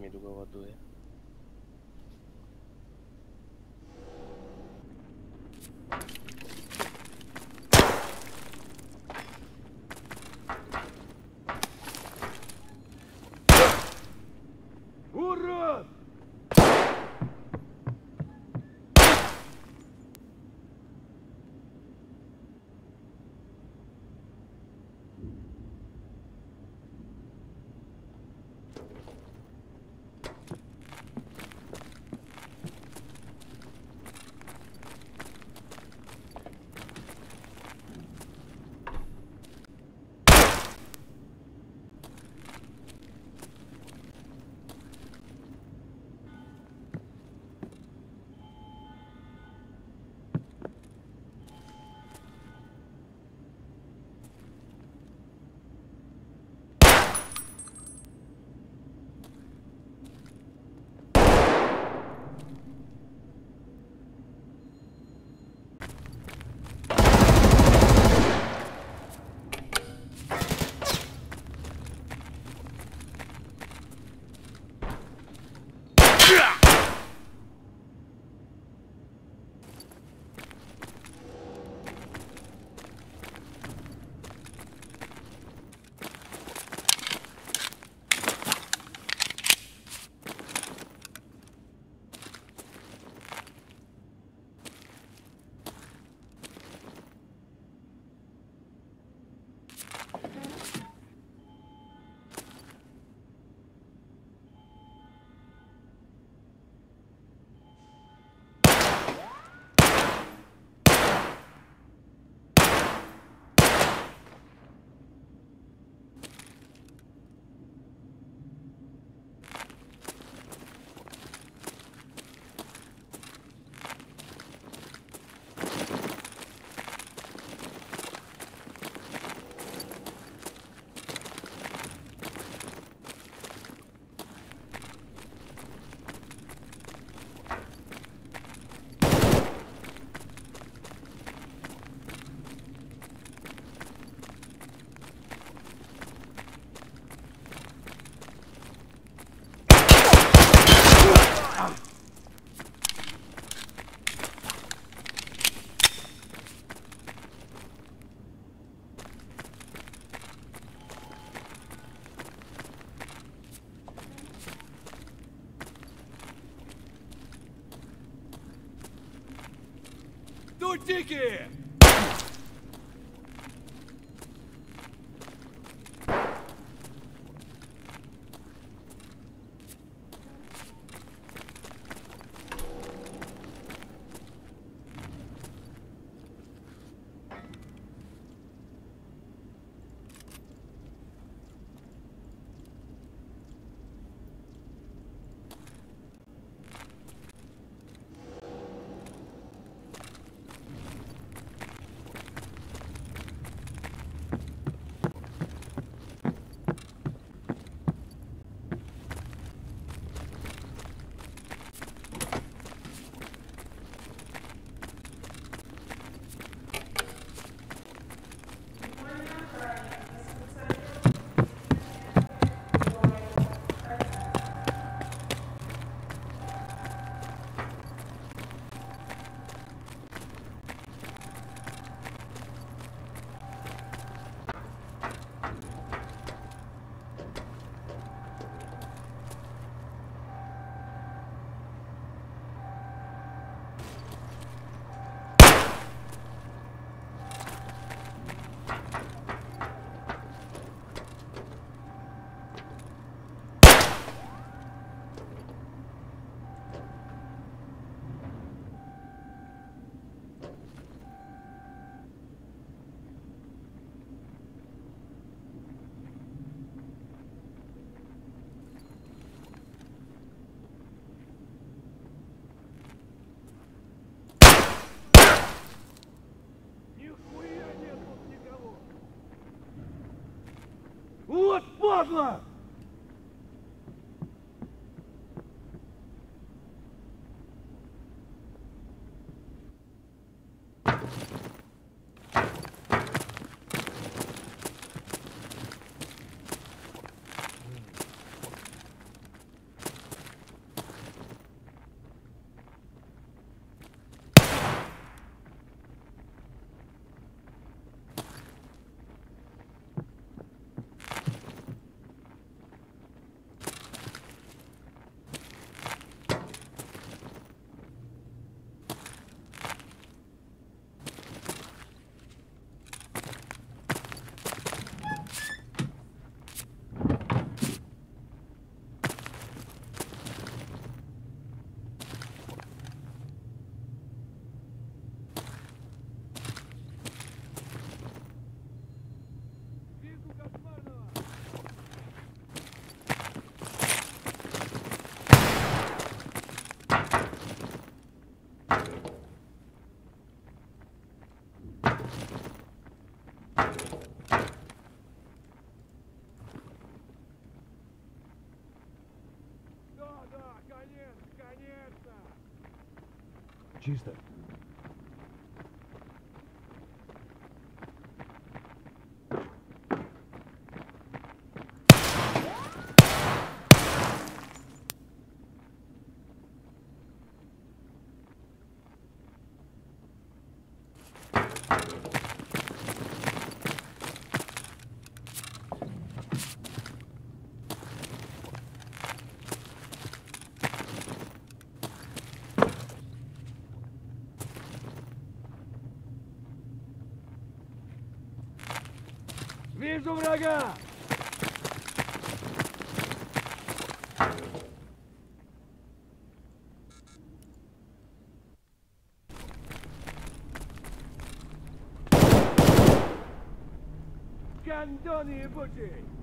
meduga ładuje Путники! Plasma! Tuesday. Leg um Lager! Candoni e Bucci!